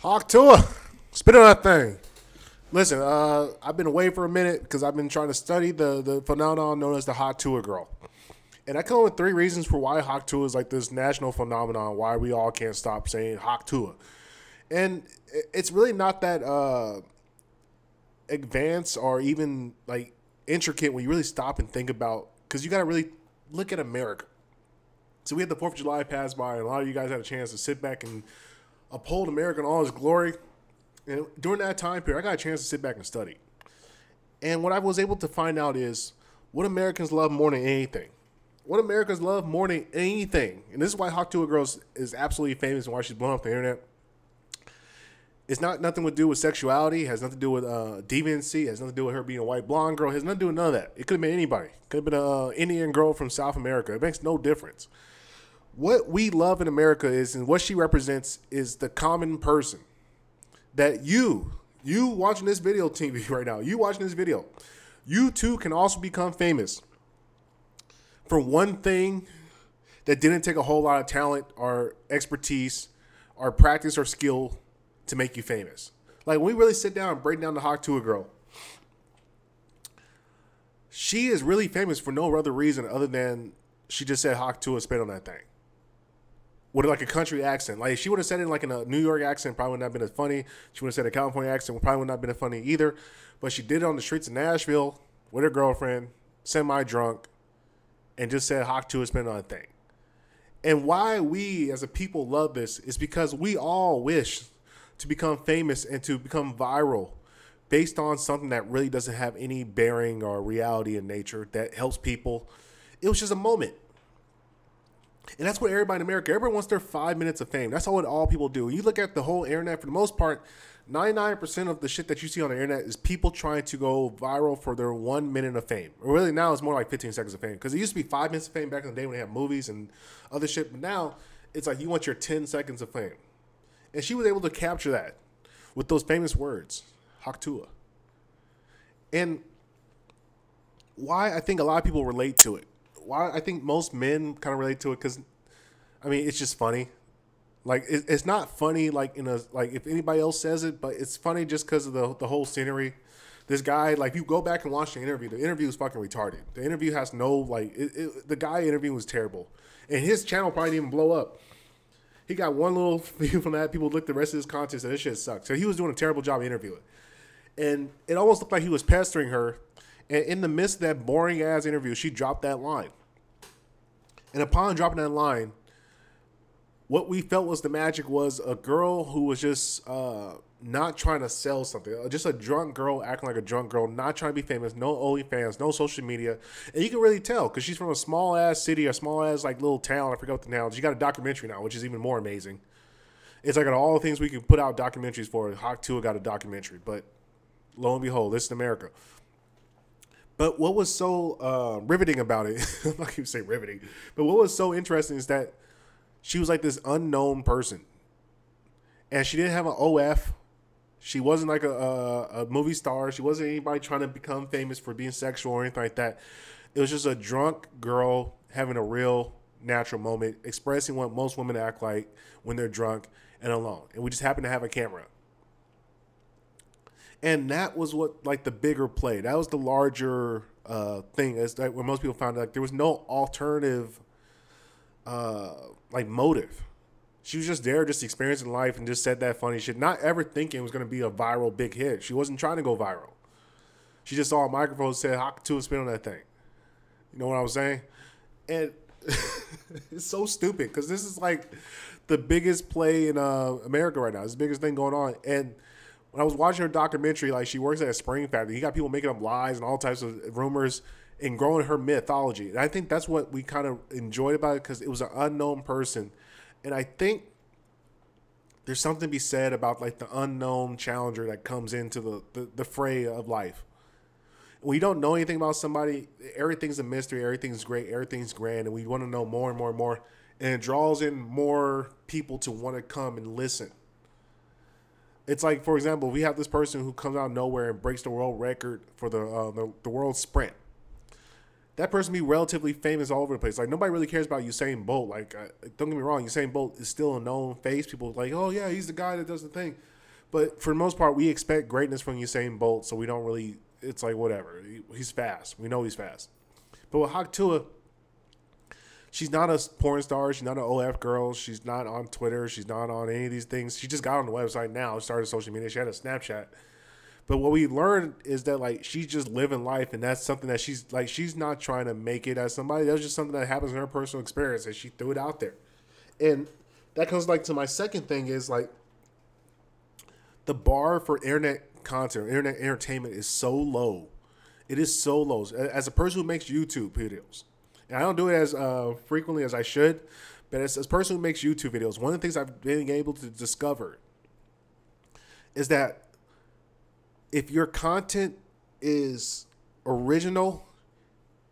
Hawk Tuah, spit on that thing. Listen, uh, I've been away for a minute because I've been trying to study the the phenomenon known as the Hawk Tuah girl, and I come up with three reasons for why Hawk Tuah is like this national phenomenon. Why we all can't stop saying Hawk Tuah, and it's really not that uh, advanced or even like intricate when you really stop and think about because you got to really look at America. So we had the Fourth of July pass by, and a lot of you guys had a chance to sit back and uphold America in all its glory. And during that time period, I got a chance to sit back and study. And what I was able to find out is what Americans love more than anything. What Americans love more than anything, and this is why Hawk Tuah Girls is absolutely famous and why she's blown up the internet. It's not nothing to do with sexuality. It has nothing to do with uh, deviancy. Has nothing to do with her being a white blonde girl. Has nothing to do with none of that. It could have been anybody. Could have been an uh, Indian girl from South America. It makes no difference. What we love in America is, and what she represents, is the common person. That you, you watching this video TV right now, you watching this video, you too can also become famous for one thing that didn't take a whole lot of talent or expertise or practice or skill to make you famous. Like when we really sit down and break down the Hawk Tuah girl, she is really famous for no other reason other than she just said Hawk Tuah spit on that thing. With like a country accent. Like she would have said it like in a New York accent, probably would not have been as funny. She would have said a California accent, probably would not have been as funny either. But she did it on the streets of Nashville with her girlfriend, semi drunk, and just said Hawk 2 has been on a thing. And why we as a people love this is because we all wish to become famous and to become viral based on something that really doesn't have any bearing or reality in nature that helps people. It was just a moment. And that's what everybody in America, everyone wants their five minutes of fame. That's all what all people do. You look at the whole internet, for the most part, 99% of the shit that you see on the internet is people trying to go viral for their one minute of fame. Or really now it's more like 15 seconds of fame. Because it used to be five minutes of fame back in the day when they had movies and other shit. But now it's like you want your 10 seconds of fame. And she was able to capture that with those famous words, Hawk Tuah. And why I think a lot of people relate to it. Why I think most men kind of relate to it because, I mean, it's just funny. Like it, it's not funny like in a like if anybody else says it, but it's funny just because of the the whole scenery. This guy, like, you go back and watch the interview. The interview is fucking retarded. The interview has no like. It, it, the guy interviewing was terrible, and his channel probably didn't even blow up he got one little view from that. People looked the rest of his content and this shit sucks. So he was doing a terrible job interviewing. And it almost looked like he was pestering her. And in the midst of that boring ass interview, she dropped that line. And upon dropping that line, what we felt was the magic was a girl who was just uh, not trying to sell something, uh, just a drunk girl acting like a drunk girl, not trying to be famous, no OnlyFans, no social media, and you can really tell because she's from a small ass city, a small ass like little town. I forgot what the town. She got a documentary now, which is even more amazing. It's like all the things we can put out documentaries for. Hawk Tuah got a documentary, but lo and behold, this is America. But what was so uh, riveting about it, I'm not to say riveting, but what was so interesting is that she was like this unknown person, and she didn't have an OF. She wasn't like a, a, a movie star. She wasn't anybody trying to become famous for being sexual or anything like that. It was just a drunk girl having a real natural moment, expressing what most women act like when they're drunk and alone. And we just happened to have a camera. And that was what like the bigger play. That was the larger uh, thing. Is like where most people found like there was no alternative uh, like motive. She was just there, just experiencing life, and just said that funny shit. Not ever thinking it was going to be a viral big hit. She wasn't trying to go viral. She just saw a microphone and said, "Hawk Tuah spin on that thing." You know what I was saying? And it's so stupid because this is like the biggest play in uh, America right now. It's the biggest thing going on. And when I was watching her documentary, like she works at a spring factory, he got people making up lies and all types of rumors and growing her mythology. And I think that's what we kind of enjoyed about it because it was an unknown person. And I think there's something to be said about like the unknown challenger that comes into the, the, the fray of life. When you don't know anything about somebody, everything's a mystery, everything's great, everything's grand, and we want to know more and more and more. And it draws in more people to want to come and listen. It's like, for example, we have this person who comes out nowhere and breaks the world record for the uh, the, the world sprint that person be relatively famous all over the place. Like nobody really cares about Usain Bolt. Like uh, don't get me wrong, Usain Bolt is still a known face. People like, oh yeah, he's the guy that does the thing. But for the most part, we expect greatness from Usain Bolt, so we don't really. It's like whatever. He's fast. We know he's fast. But with Hawk Tuah, she's not a porn star. She's not an OF girl. She's not on Twitter. She's not on any of these things. She just got on the website now. Started social media. She had a Snapchat. But what we learned is that like she's just living life, and that's something that she's like she's not trying to make it as somebody. That's just something that happens in her personal experience, and she threw it out there. And that comes like to my second thing is like the bar for internet content, internet entertainment is so low. It is so low. As a person who makes YouTube videos, and I don't do it as uh, frequently as I should, but as, as a person who makes YouTube videos, one of the things I've been able to discover is that if your content is original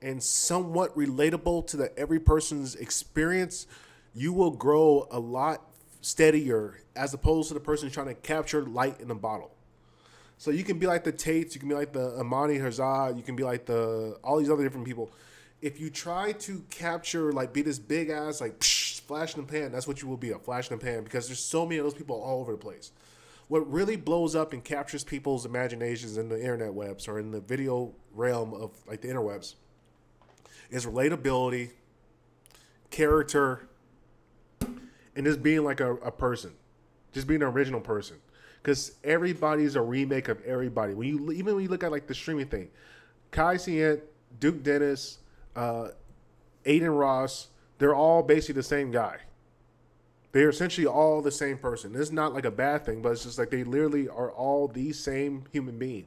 and somewhat relatable to the every person's experience, you will grow a lot steadier as opposed to the person trying to capture light in a bottle. So you can be like the Tates, you can be like the Amani Herzog, you can be like the all these other different people. If you try to capture like be this big ass like psh, flash in the pan, that's what you will be a flash in the pan because there's so many of those people all over the place what really blows up and captures people's imaginations in the internet webs or in the video realm of like the interwebs is relatability, character, and just being like a, a person, just being an original person. Because everybody's a remake of everybody. When you even when you look at like the streaming thing, Kai Cenat, Duke Dennis, uh, Adin Ross, they're all basically the same guy. They're essentially all the same person. It's not like a bad thing, but it's just like they literally are all the same human being.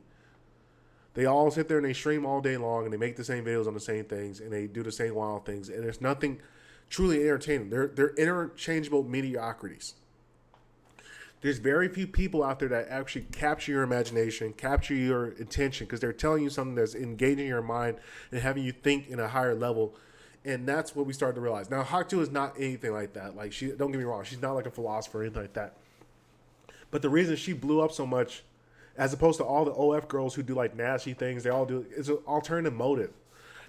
They all sit there and they stream all day long and they make the same videos on the same things and they do the same wild things and there's nothing truly entertaining. They're they're interchangeable mediocrities. There's very few people out there that actually capture your imagination, capture your attention because they're telling you something that's engaging your mind and having you think in a higher level and that's what we started to realize. Now, Hawk Tuah is not anything like that. Like she, don't get me wrong, she's not like a philosopher or anything like that. But the reason she blew up so much, as opposed to all the OF girls who do like nasty things, they all do is an alternative motive.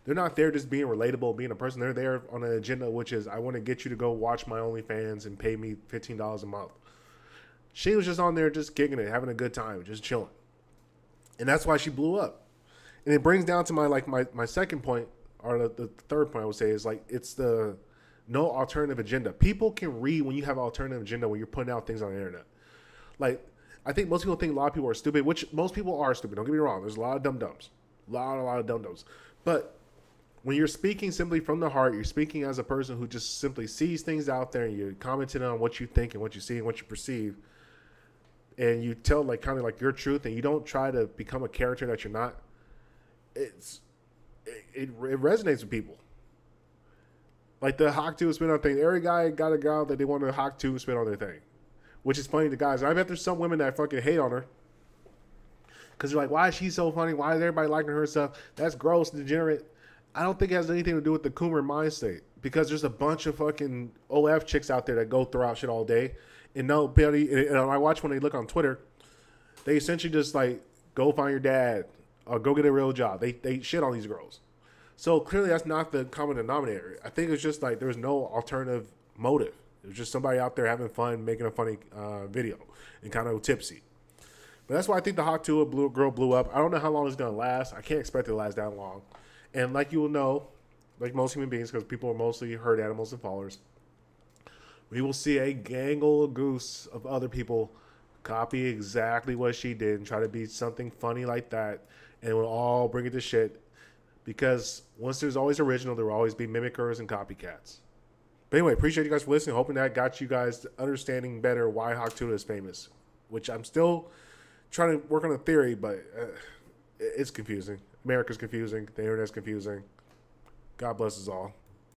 They're not there just being relatable, being a person. They're there on an agenda, which is I want to get you to go watch my OnlyFans and pay me fifteen dollars a month. She was just on there, just kicking it, having a good time, just chilling, and that's why she blew up. And it brings down to my like my my second point or the, the third point I would say is like it's the no alternative agenda. People can read when you have alternative agenda when you're putting out things on the internet. Like I think most people think a lot of people are stupid, which most people are stupid. Don't get me wrong. There's a lot of dum dums, a lot, a lot of dum dums. But when you're speaking simply from the heart, you're speaking as a person who just simply sees things out there, and you're commenting on what you think and what you see and what you perceive, and you tell like kind of like your truth, and you don't try to become a character that you're not. It's it, it, resonates with people. Like the Hawk Tuah spin on thing. Every guy got a girl that they want to Hawk Tuah spin on their thing. Which is funny to guys. I bet there's some women that fucking hate on her. Because they're like, why is she so funny? Why is everybody liking her stuff? That's gross, degenerate. I don't think it has anything to do with the Coomer mind state. Because there's a bunch of fucking OF chicks out there that go throughout shit all day. And nobody, and I watch when they look on Twitter, they essentially just like, go find your dad, or go get a real job. They they shit on these girls. So clearly that's not the common denominator. I think it's just like there's no alternative motive. There's just somebody out there having fun, making a funny uh, video, and kind of tipsy. But that's why I think the Hawk Tuah blue girl blew up. I don't know how long it's gonna last. I can't expect it to last that long. And like you will know, like most human beings, because people are mostly herd animals and followers, we will see a gangle of goose of other people copy exactly what she did and try to be something funny like that and we'll all bring it to shit because once there's always original, there will always be mimickers and copycats. But anyway, appreciate you guys for listening. Hoping that got you guys understanding better why Hawk Tuah is famous, which I'm still trying to work on a theory, but uh, it's confusing. America's confusing. The internet's confusing. God bless us all.